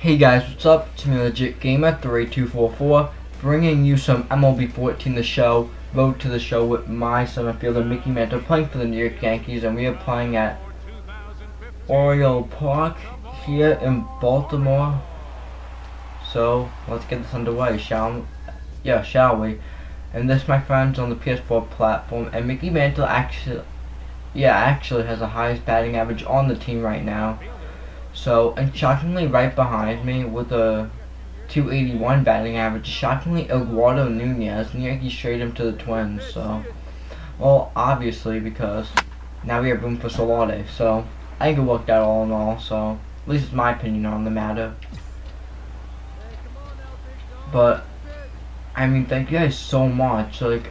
Hey guys, what's up? It's me, Legit Gamer 3244, bringing you some MLB 14 The Show, Road to the Show with my center fielder Mickey Mantle playing for the New York Yankees, and we are playing at Oriole Park here in Baltimore. So let's get this underway, shall we? yeah, shall we? And this, my friends, on the PS4 platform, and Mickey Mantle actually, yeah, actually has the highest batting average on the team right now. So, and shockingly right behind me with a 281 batting average, shockingly Eduardo Nunez, and the Yankees trade him to the Twins, so, well, obviously, because now we have room for Solarte, so, I think it worked out all in all, so, at least it's my opinion on the matter. But, I mean, thank you guys so much, like,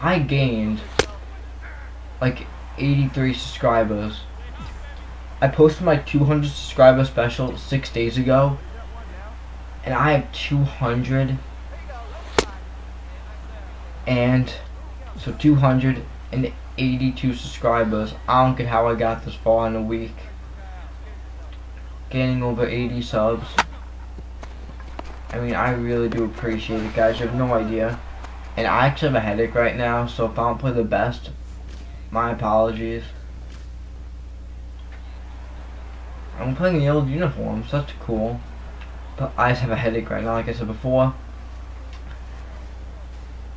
I gained, like, 83 subscribers I posted my 200 subscriber special six days ago, and I have 200 and so 282 subscribers. I don't get how I got this far in a week. Gaining over 80 subs. I mean, I really do appreciate it, guys. You have no idea. And I actually have a headache right now, so if I don't play the best, my apologies. I'm playing in the old uniforms. That's cool. But I just have a headache right now, like I said before.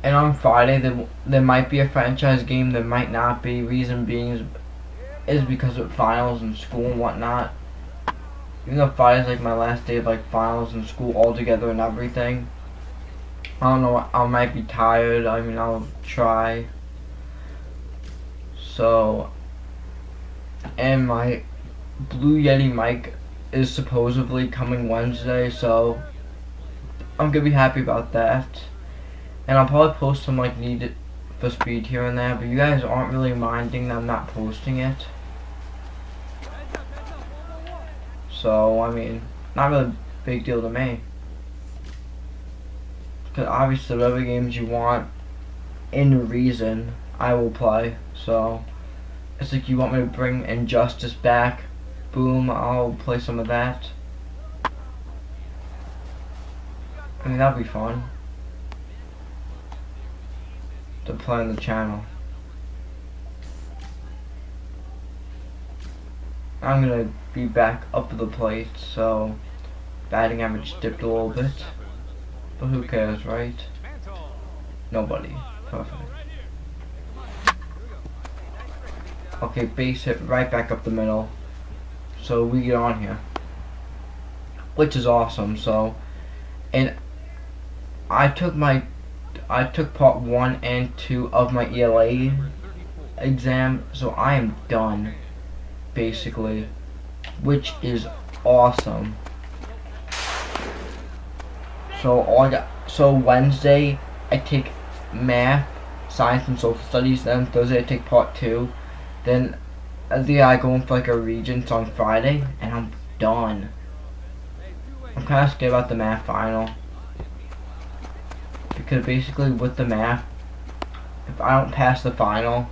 And on Friday, there, there might be a franchise game. There might not be. Reason being is, is because of finals and school and whatnot. Even though Friday's like my last day of like finals and school all together and everything. I don't know. I might be tired. I mean, I'll try. So, and my Blue Yeti mic is supposedly coming Wednesday, so I'm gonna be happy about that. And I'll probably post some like needed for speed here and there, but you guys aren't really minding that I'm not posting it. So, I mean, not really a big deal to me. Because obviously, whatever games you want, in reason, I will play. So, it's like you want me to bring Injustice back, Boom, I'll play some of that. I mean, that'll be fun. To play on the channel. I'm gonna be back up the plate, so batting average dipped a little bit. But who cares, right? Nobody. Perfect. Okay, base hit right back up the middle so we get on here. Which is awesome so and I took my I took part one and two of my ELA exam so I am done basically which is awesome. So on so Wednesday I take math science and social studies then Thursday I take part two then the I uh, go in for like a regents on Friday, and I'm done. I'm kind of scared about the math final. Because basically with the math, if I don't pass the final,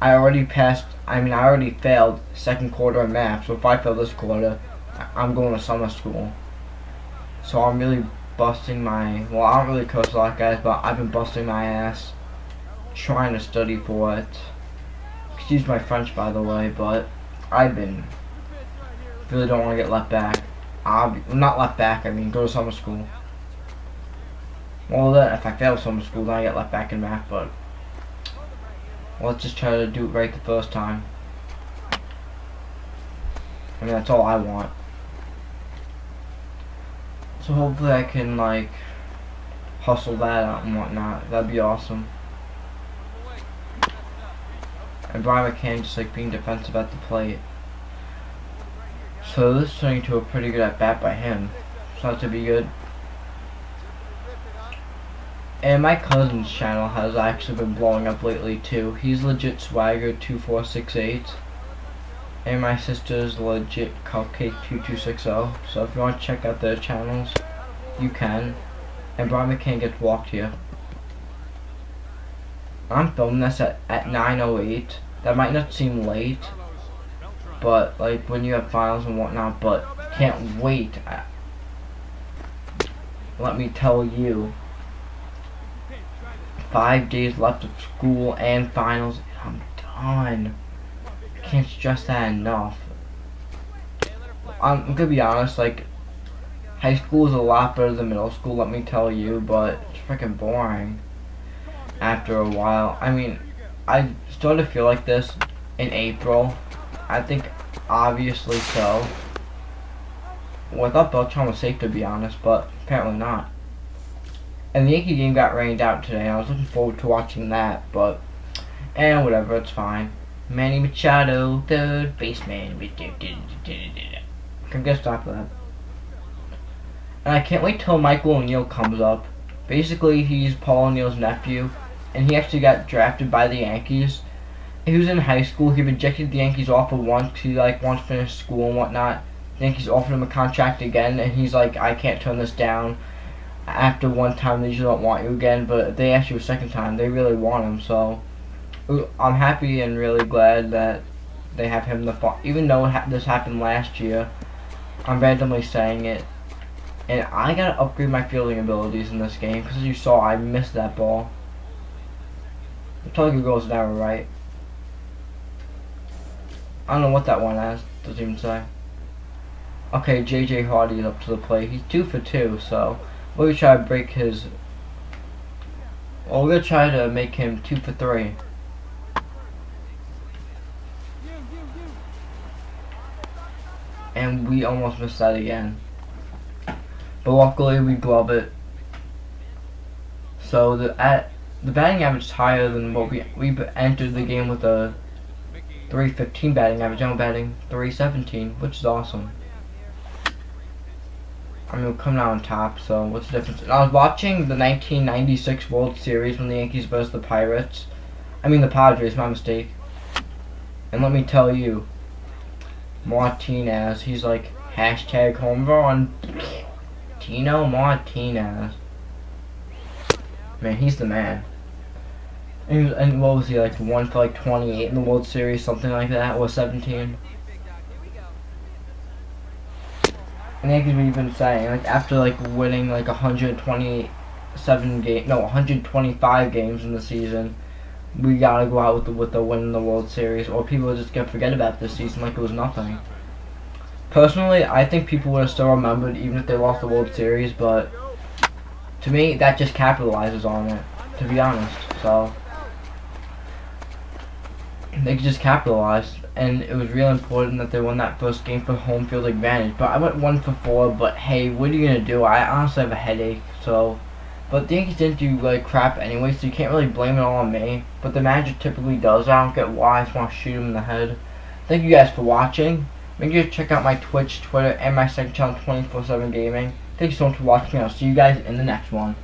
I already passed, I mean I already failed second quarter of math, so if I fail this quarter, I'm going to summer school. So I'm really busting my, well I don't really curse a lot guys, but I've been busting my ass trying to study for it excuse my French by the way, but I've been really don't want to get left back. Be, not left back, I mean go to summer school. Well then if I fail summer school then I get left back in math, but let's just try to do it right the first time. I mean that's all I want. So hopefully I can like hustle that out and whatnot. That'd be awesome. And Brian McCann just like being defensive at the plate. So this is turning to a pretty good at bat by him. Not to be good. And my cousin's channel has actually been blowing up lately too. He's legit swagger 2468. And my sister's legit cupcake 2260. So if you want to check out their channels, you can. And Brian McCann gets walked here. I'm filming this at, at 9.08. That might not seem late, but like when you have finals and whatnot, but can't wait. Let me tell you. Five days left of school and finals. And I'm done. Can't stress that enough. I'm, I'm gonna be honest, like, high school is a lot better than middle school, let me tell you, but it's freaking boring after a while. I mean, I started to feel like this in April. I think obviously so. Well, I thought Beltran was safe to be honest, but apparently not. And the Yankee game got rained out today. I was looking forward to watching that, but and whatever, it's fine. Manny Machado, third baseman. Can get stop that. And I can't wait till Michael O'Neill comes up. Basically, he's Paul O'Neill's nephew, and he actually got drafted by the Yankees. He was in high school. He rejected the Yankees offer once. He like wants to finish school and whatnot. The Yankees offered him a contract again, and he's like, I can't turn this down. After one time, they just don't want you again. But if they ask you a second time, they really want him. So I'm happy and really glad that they have him the. Even though this happened last year, I'm randomly saying it. And I gotta upgrade my fielding abilities in this game because as you saw, I missed that ball. The target goes down right. I don't know what that one has. Doesn't even say. Okay, JJ Hardy is up to the plate. He's two for two, so we're gonna try to break his. Well, we're gonna try to make him two for three. And we almost missed that again. But luckily we glove it. So the at the batting average is higher than what we we entered the game with a 315 batting average. I'm batting 317, which is awesome. I mean, we'll come out on top, so what's the difference? And I was watching the 1996 World Series when the Yankees versus the Pirates. I mean, the Padres, my mistake. And let me tell you, Martinez, he's like, hashtag home run. Tino Martinez. Man, he's the man. And, and what was he, like, one for like 28 in the World Series, something like that, or 17? And Yankees were even saying, like, after, like, winning, like, 127 game, no, 125 games in the season, we gotta go out with the, with the win in the World Series, or people are just gonna forget about this season like it was nothing. Personally, I think people would have still remembered even if they lost the World Series, but to me, that just capitalizes on it, to be honest. So, they just capitalized, and it was real important that they won that first game for home field advantage. But I went one for four, but hey, what are you gonna do? I honestly have a headache, so. But the Yankees didn't do like crap anyway, so you can't really blame it all on me. But the manager typically does. I don't get why. I just want to shoot him in the head. Thank you guys for watching. Make sure to check out my Twitch, Twitter, and my second channel, 24-7 Gaming. Thank you so much for watching. I'll see you guys in the next one.